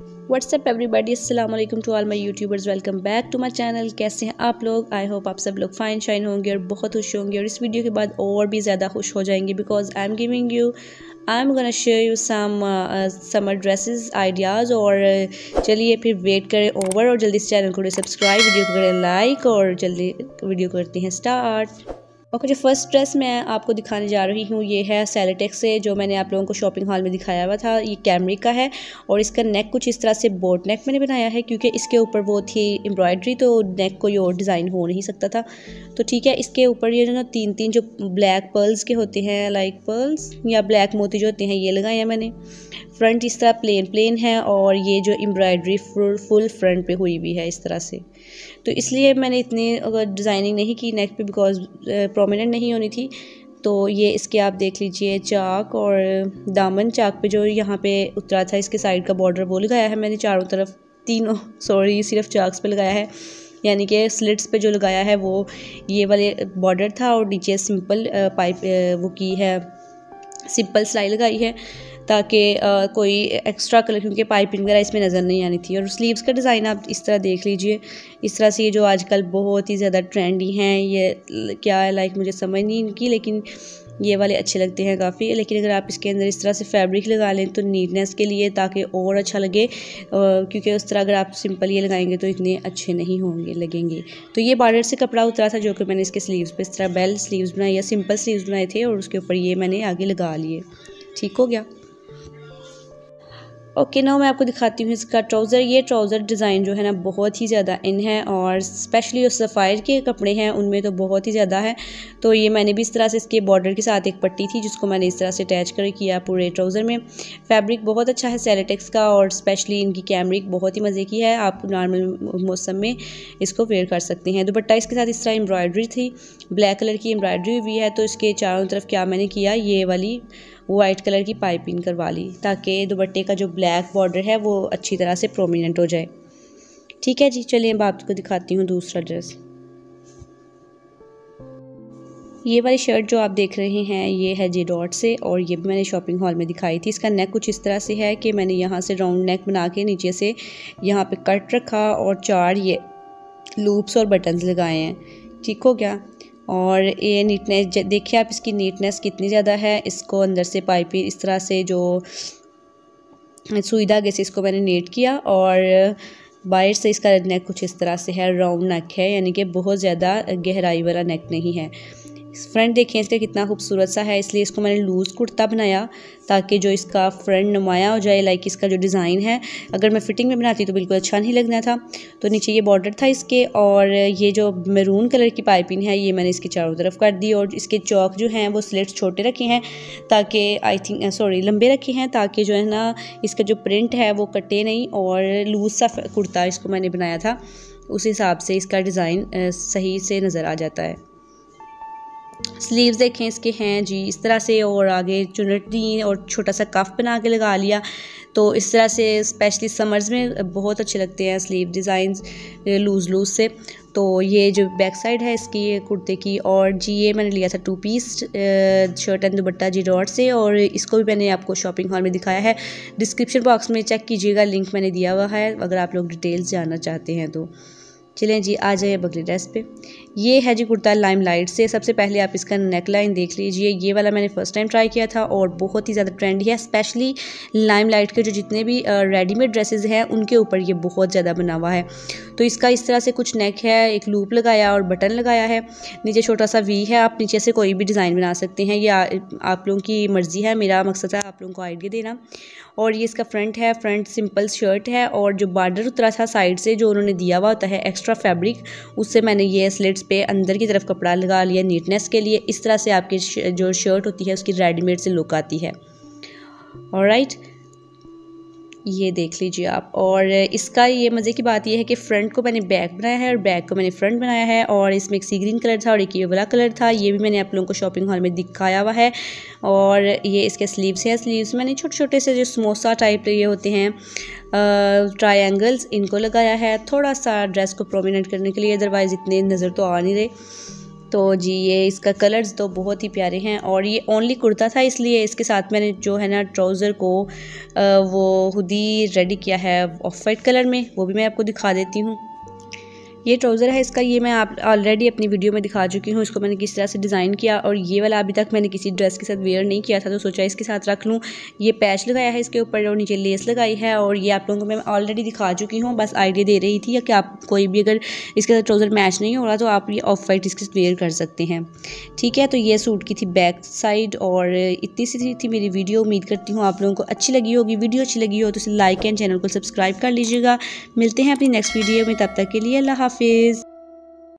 WhatsApp everybody अस्सलाम वालेकुम to all my YouTubers welcome back to my channel कैसे हैं आप लोग? आई होप आप सब लोग फाइन शाइन होंगे और बहुत खुश होंगे और इस वीडियो के बाद और भी ज़्यादा खुश हो जाएँगे because I am giving you I am gonna share you some summer dresses ideas और चलिए फिर वेट करें ओवर और जल्दी इस चैनल को सब्सक्राइब वीडियो को करें लाइक और जल्दी वीडियो करते हैं स्टार्ट ओके जो फ़र्स्ट ड्रेस मैं आपको दिखाने जा रही हूँ, ये है सेलेटेक्स से, जो मैंने आप लोगों को शॉपिंग हॉल में दिखाया हुआ था, ये कैमरिक का है और इसका नेक कुछ इस तरह से बोट नेक मैंने बनाया है, क्योंकि इसके ऊपर वो थी एम्ब्रॉयडरी तो नेक कोई और डिज़ाइन हो नहीं सकता था। तो ठीक है, इसके ऊपर ये जो ना तीन तीन जो ब्लैक पर्ल्स के होते हैं लाइक पर्ल्स या ब्लैक मोती जो होते हैं, ये लगाए हैं मैंने। फ्रंट इस तरह प्लेन प्लेन है और ये जो एम्ब्रॉयडरी फुल फ्रंट पे हुई हुई है इस तरह से। तो इसलिए मैंने इतनी अगर डिज़ाइनिंग नहीं की नेक पे बिकॉज़ प्रोमिनेंट नहीं होनी थी तो ये इसके आप देख लीजिए, चाक और दामन चाक पे जो यहाँ पे उतरा था, इसके साइड का बॉर्डर वो लगाया है मैंने चारों तरफ़, तीनों सॉरी सिर्फ़ चाक्स पे लगाया है। यानी कि स्लिट्स पे जो लगाया है वो ये वाले बॉर्डर था और नीचे सिंपल पाइप वो की है सिंपल सिलाई लगाई है। ताकि कोई एक्स्ट्रा कलर क्योंकि पाइपिंग वगैरह इसमें नज़र नहीं आनी थी। और स्लीव्स का डिज़ाइन आप इस तरह देख लीजिए। इस तरह से ये जो आजकल बहुत ही ज़्यादा ट्रेंडी हैं, ये क्या है लाइक मुझे समझ नहीं इनकी, लेकिन ये वाले अच्छे लगते हैं काफ़ी। लेकिन अगर आप इसके अंदर इस तरह से फैब्रिक लगा लें तो नीटनेस के लिए ताकि और अच्छा लगे क्योंकि उस तरह अगर आप सिंपल ये लगाएँगे तो इतने अच्छे नहीं होंगे, लगेंगे। तो ये बॉर्डर से कपड़ा उतरा था, जो कि मैंने इसके स्लीव्स पे इस तरह बेल स्लीव्स बनाए या सिंपल स्लीव्स बनाए थे, और उसके ऊपर ये मैंने आगे लगा लिए। ठीक हो गया? ओके ना मैं आपको दिखाती हूँ इसका ट्राउज़र ये ट्राउज़र डिज़ाइन जो है ना, बहुत ही ज़्यादा इन है और स्पेशली जो सफ़ायर के कपड़े हैं, उनमें तो बहुत ही ज़्यादा है। तो ये मैंने भी इस तरह से इसके बॉर्डर के साथ एक पट्टी थी, जिसको मैंने इस तरह से अटैच कर किया पूरे ट्राउज़र में। फैब्रिक बहुत अच्छा है सेलेटेक्स का और स्पेशली इनकी कैमरिक बहुत ही मज़े की है। आप नॉर्मल मौसम में इसको वेयर कर सकते हैं। दुपट्टा इसके साथ इस तरह एम्ब्रॉयडरी थी। ब्लैक कलर की एम्ब्रॉयडरी हुई है तो इसके चारों तरफ़ क्या मैंने किया? ये वाली वाइट कलर की पाइपिंग करवा ली, ताकि दुपट्टे का जो ब्लैक बॉर्डर है वो अच्छी तरह से प्रोमिनेंट हो जाए। ठीक है जी, चलिए अब आपको दिखाती हूँ दूसरा ड्रेस ये वाली शर्ट जो आप देख रहे हैं, ये है जे डॉट से, और ये भी मैंने शॉपिंग हॉल में दिखाई थी। इसका नेक कुछ इस तरह से है कि मैंने यहाँ से राउंड नेक बना के नीचे से यहाँ पे कट रखा, और चार ये लूप्स और बटन्स लगाए हैं। ठीक हो गया? और ये नीटनेस देखिए आप इसकी नीटनेस कितनी ज़्यादा है। इसको अंदर से पाइपिंग इस तरह से जो सुई धागे इसको मैंने नीट किया और बाहर से इसका नेक कुछ इस तरह से है राउंड नेक है, यानी कि बहुत ज़्यादा गहराई वाला नेक नहीं है। फ्रंट देखें, इसका कितना खूबसूरत सा है, इसलिए इसको मैंने लूज़ कुर्ता बनाया ताकि जो इसका फ्रंट नुमाया हो जाए लाइक इसका जो डिज़ाइन है। अगर मैं फ़िटिंग में बनाती तो बिल्कुल अच्छा नहीं लगना था। तो नीचे ये बॉर्डर था इसके और ये जो मैरून कलर की पाइपिंग है, ये मैंने इसके चारों तरफ़ कर दी और इसके चौक जो हैं, वो स्लेट्स छोटे रखे हैं ताकि आई थिंक सॉरी लंबे रखे हैं ताकि जो है ना, इसका जो प्रिंट है वो कटे नहीं और लूज़ सा कुर्ता इसको मैंने बनाया था। उस हिसाब से इसका डिज़ाइन सही से नज़र आ जाता है। स्लीव्स देखें इसके हैं जी, इस तरह से और आगे चुनट और छोटा सा कफ बना के लगा लिया। तो इस तरह से स्पेशली समर्स में बहुत अच्छे लगते हैं स्लीव डिज़ाइन लूज़ लूज़ से। तो ये जो बैक साइड है इसकी कुर्ते की और जी, ये मैंने लिया था two piece shirt and dupatta G dot से और इसको भी मैंने आपको शॉपिंग हॉल में दिखाया है। डिस्क्रिप्शन बॉक्स में चेक कीजिएगा लिंक मैंने दिया हुआ है, अगर आप लोग डिटेल्स जानना चाहते हैं तो। चलें जी, आ जाइए अगली ड्रेस पे। ये है जी कुर्ता लाइम लाइट से। सबसे पहले आप इसका नेक लाइन देख लीजिए। ये वाला मैंने फ़र्स्ट टाइम ट्राई किया था और बहुत ही ज़्यादा ट्रेंडी है, स्पेशली लाइम लाइट के जो जितने भी रेडीमेड ड्रेसेस हैं, उनके ऊपर ये बहुत ज़्यादा बना हुआ है। तो इसका इस तरह से कुछ नेक है, एक लूप लगाया और बटन लगाया है। नीचे छोटा सा वी है, आप नीचे से कोई भी डिज़ाइन बना सकते हैं। ये आप लोगों की मर्ज़ी है, मेरा मकसद है आप लोगों को आइडिया देना। और ये इसका फ्रंट है फ्रंट सिंपल शर्ट है और जो बार्डर उतरा था साइड से, जो उन्होंने दिया हुआ होता है एक्स्ट्रा फैब्रिक उससे मैंने ये स्लेट्स पे अंदर की तरफ़ कपड़ा लगा लिया नीटनेस के लिए। इस तरह से आपकी जो शर्ट होती है, उसकी रेडीमेड से लुक आती है। और राइट ये देख लीजिए आप। और इसका ये मज़े की बात ये है कि फ्रंट को मैंने बैक बनाया है और बैक को मैंने फ्रंट बनाया है और इसमें एक सी ग्रीन कलर था और एक ये वाला कलर था। ये भी मैंने आप लोगों को शॉपिंग हॉल में दिखाया हुआ है। और ये इसके स्लीव्स हैं। स्लीव्स मैंने छोटे छोटे से जो समोसा टाइप ये होते हैं ट्रायंगल्स इनको लगाया है। थोड़ा सा ड्रेस को प्रोमिनेंट करने के लिए अदरवाइज़ इतने नज़र तो आ नहीं रहे। तो जी, ये इसका कलर्स तो बहुत ही प्यारे हैं और ये ओनली कुर्ता था इसलिए इसके साथ मैंने जो है ना ट्राउज़र को वो खुद ही रेडी किया है ऑफ़ वाइट कलर में, वो भी मैं आपको दिखा देती हूँ। ये ट्राउज़र है, इसका ये मैं आप ऑलरेडी अपनी वीडियो में दिखा चुकी हूँ, इसको मैंने किस तरह से डिज़ाइन किया और ये वाला अभी तक मैंने किसी ड्रेस के साथ वेयर नहीं किया था तो सोचा इसके साथ रख लूँ। ये पैच लगाया है इसके ऊपर और नीचे लेस लगाई है और ये आप लोगों को मैं ऑलरेडी दिखा चुकी हूँ, बस आइडिया दे रही थी कि आप कोई भी अगर इसके साथ ट्राउज़र मैच नहीं हो रहा तो आप ये ऑफ़ वाइट इसके वेयर कर सकते हैं। ठीक है तो ये सूट की थी बैक साइड और इतनी सी थी मेरी वीडियो उम्मीद करती हूँ आप लोगों को अच्छी लगी होगी। वीडियो अच्छी लगी हो तो इसे लाइक एंड चैनल को सब्सक्राइब कर लीजिएगा। मिलते हैं अपनी नेक्स्ट वीडियो में, तब तक के लिए अल्लाह Hafiz.